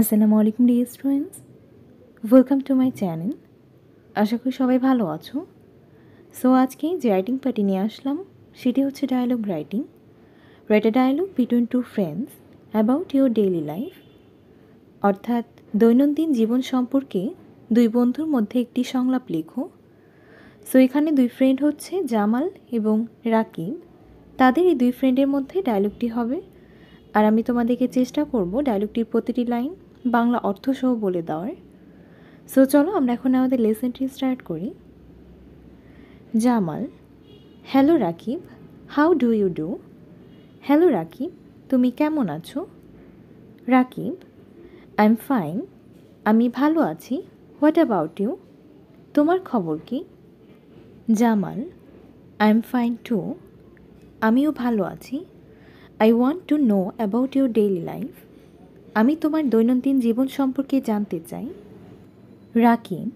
আসসালামু আলাইকুম dear students welcome to my channel আশা করি সবাই ভালো আছো। সো আজকে যে রাইটিং পার্টি নিয়ে আসলাম, সেটি হচ্ছে dialogue writing write a dialogue between two friends about your daily life অর্থাৎ, দৈনন্দিন জীবন সম্পর্কে দুই বন্ধুর মধ্যে একটি সংলাপ লেখো। সো এখানে দুই ফ্রেন্ড হচ্ছে জামাল এবং রাকিব। তাদের এই দুই ফ্রেন্ডের মধ্যে ডায়লগটি হবে। আর আমি তোমাদেরকে চেষ্টা করব ডায়লগটির প্রতিটি লাইন বাংলা অর্থসহ বলে দেওয়ার। সো চলো আমরা এখন আমাদের লেসনটি স্টার্ট করি। Jamal hello Rakib how do you do hello Rakib, তুমি কেমন আছো? রাকিব আই এম ফাইন আমি ভালো আছি হোয়াট অ্যাবাউট ইউ তোমার খবর কি? Jamal I am fine too আমিও ভালো আছি I want to know about your daily life আমি তোমার দৈনন্দিন জীবন সম্পর্কে জানতে চাই। রাকিব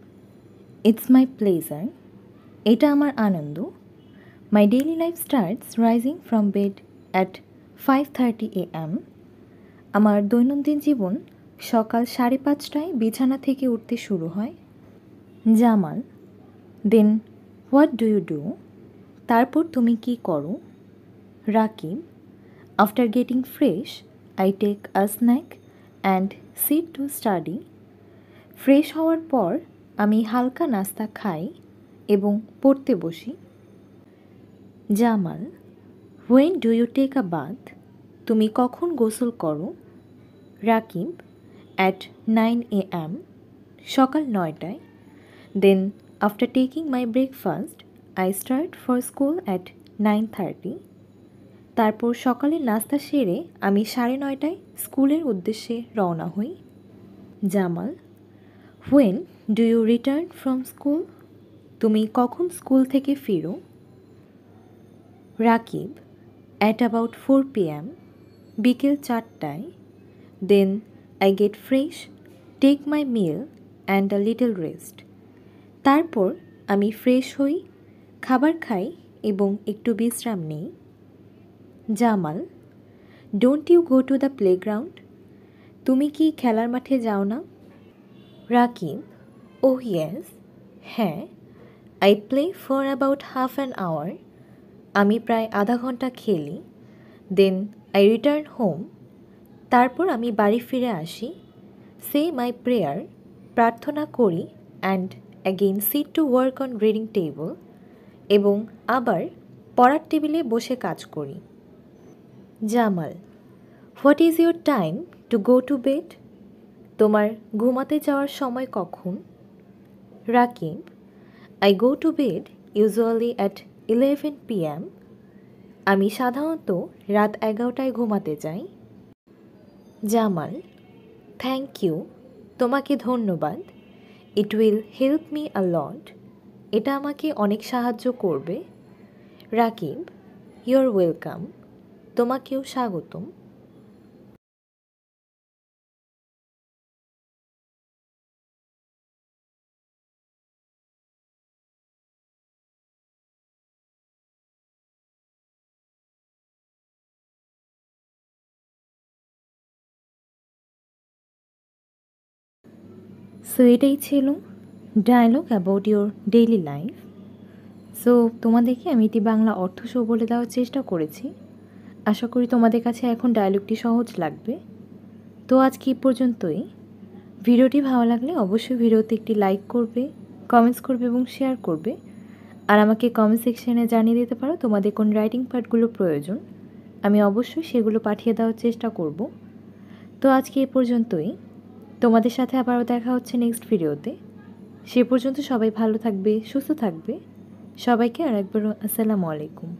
ইটস মাই প্লেজার এটা আমার আনন্দ। My daily life starts rising from bed at five thirty A M আমার দৈনন্দিন জীবন সকাল সাড়ে পাঁচটায় বিছানা থেকে উঠতে শুরু হয়। Jamal then what do you do তারপর তুমি কি করো? Rakib after getting fresh I take a snack and sit to study fresh হওয়ার পর আমি হালকা নাস্তা খাই এবং পড়তে বসি। Jamal when do you take a bath তুমি কখন গোসল করো? Rakib at nine A M সকাল নয়টায়। Then after taking my breakfast I start for school at nine thirty তারপর সকালের নাস্তা সেরে আমি সাড়ে নয়টায় স্কুলের উদ্দেশ্যে রওনা হই। Jamal when do you return from school তুমি কখন স্কুল থেকে ফিরো? Rakib at about four P M বিকেল চারটায় then I get fresh take my meal and a little rest তারপর আমি ফ্রেশ হই, খাবার খাই এবং একটু বিশ্রাম নিই। Jamal don't you go to the playground তুমি কি খেলার মাঠে যাও না? রাকিব ও ইয়েস হ্যাঁ I play for about half an hour আমি প্রায় আধা ঘণ্টা খেলি দেন আই রিটার্ন হোম তারপর আমি বাড়ি ফিরে আসি সে মাই প্রেয়ার প্রার্থনা করি and again sit to work on reading table এবং আবার পড়ার টেবিলে বসে কাজ করি। Jamal, what is your time to go to bed? তোমার ঘুমাতে যাওয়ার সময় কখন? Rakib, I go to bed usually at eleven P M আমি সাধারণত রাত এগারোটায় ঘুমাতে যাই। জামাল, থ্যাংক ইউ, তোমাকে ধন্যবাদ। It will help me a lot. এটা আমাকে অনেক সাহায্য করবে। Rakib, your welcome. তোমাকেও স্বাগতম। সো এটাই ছিল dialogue about your daily life so তোমাদেরকে আমি এটি বাংলা অর্থ সহ বলে দেওয়ার চেষ্টা করেছি। আশা করি তোমাদের কাছে এখন ডায়লগটি সহজ লাগবে। তো আজকে এই পর্যন্তই। ভিডিওটি ভালো লাগলে অবশ্যই ভিডিওতে একটি লাইক করবে কমেন্টস করবে এবং শেয়ার করবে। আর আমাকে কমেন্ট সেকশনে জানিয়ে দিতে পারো তোমাদের কোন রাইটিং পার্টগুলো প্রয়োজন। আমি অবশ্যই সেগুলো পাঠিয়ে দেওয়ার চেষ্টা করব। তো আজকে এ পর্যন্তই। তোমাদের সাথে আবারও দেখা হচ্ছে নেক্সট ভিডিওতে সে পর্যন্ত সবাই ভালো থাকবে, সুস্থ থাকবে। সবাইকে আর একবার আসসালামু আলাইকুম।